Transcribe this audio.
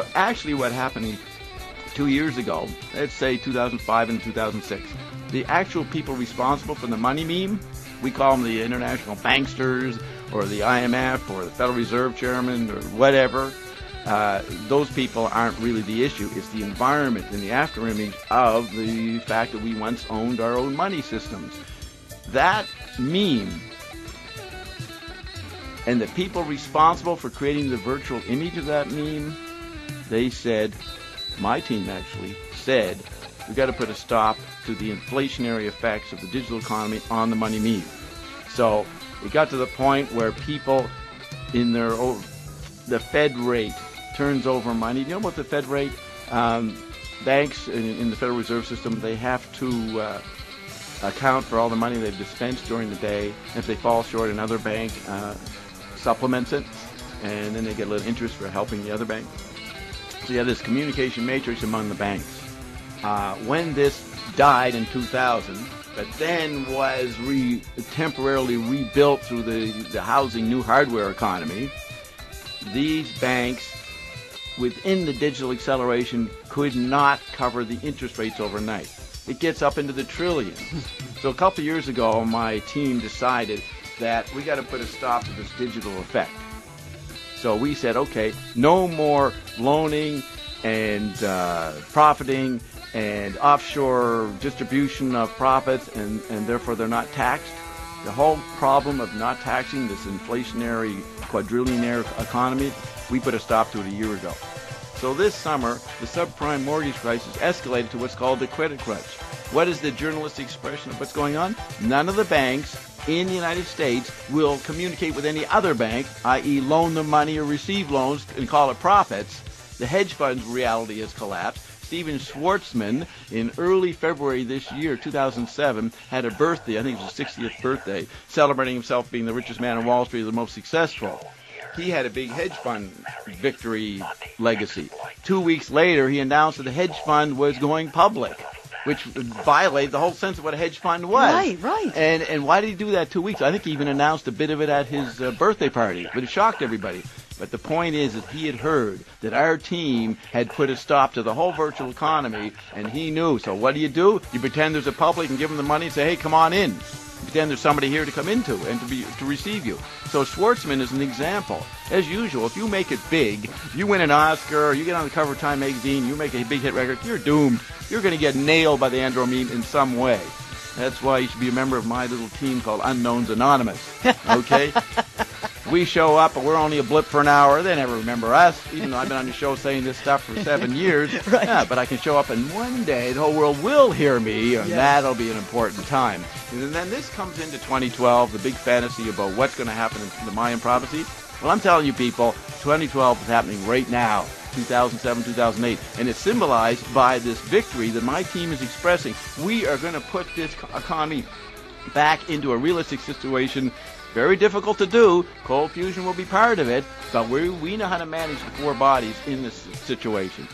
But actually, what happened two years ago, let's say 2005 and 2006, the actual people responsible for the money meme, we call them the international banksters or the IMF or the Federal Reserve Chairman or whatever. Uh, those people aren't really the issue. It's the environment and the afterimage of the fact that we once owned our own money systems. That meme and the people responsible for creating the virtual image of that meme, they said, my team actually said, we've got to put a stop to the inflationary effects of the digital economy on the money meme. So it got to the point where people in their the Fed rate turns over money. You know about the Fed rate? Um, banks in, in, the Federal Reserve System they have to uh, account for all the money they've dispensed during the day. If they fall short, another bank uh, supplements it, and then they get a little interest for helping the other bank. Have this communication matrix among the banks. Uh, when this died in 2000, but then was re- temporarily rebuilt through the, the housing new hardware economy, these banks within the digital acceleration could not cover the interest rates overnight. It gets up into the trillions. so a couple years ago, my team decided that we got to put a stop to this digital effect. So we said, okay, no more loaning and uh, profiting and offshore distribution of profits, and, and therefore they're not taxed. The whole problem of not taxing this inflationary quadrillionaire economy, we put a stop to it a year ago. So this summer, the subprime mortgage crisis escalated to what's called the credit crunch. What is the journalistic expression of what's going on? None of the banks in the United States will communicate with any other bank, i.e., loan them money or receive loans and call it profits. The hedge funds reality has collapsed. Stephen Schwarzman, in early February this year, 2007, had a birthday, I think it was his 60th birthday, celebrating himself being the richest man on Wall Street, the most successful. He had a big hedge fund victory legacy. Two weeks later, he announced that the hedge fund was going public which violated the whole sense of what a hedge fund was. Right, right. And and why did he do that two weeks? I think he even announced a bit of it at his uh, birthday party, but it shocked everybody. But the point is that he had heard that our team had put a stop to the whole virtual economy, and he knew. So what do you do? You pretend there's a public and give them the money and say, hey, come on in. Pretend there's somebody here to come into and to be to receive you. So Schwarzman is an example. As usual, if you make it big, you win an Oscar, you get on the cover of Time magazine, you make a big hit record, you're doomed. You're going to get nailed by the Android meme in some way. That's why you should be a member of my little team called Unknowns Anonymous. Okay? We show up and we're only a blip for an hour. They never remember us, even though I've been on the show saying this stuff for seven years. right. Yeah, but I can show up and one day the whole world will hear me, and that'll be an important time. And then this comes into 2012, the big fantasy about what's going to happen in the Mayan prophecy. Well, I'm telling you people, 2012 is happening right now. 2007, 2008, and it's symbolized by this victory that my team is expressing. We are going to put this economy back into a realistic situation very difficult to do. Cold fusion will be part of it, but we, we know how to manage the four bodies in this situation.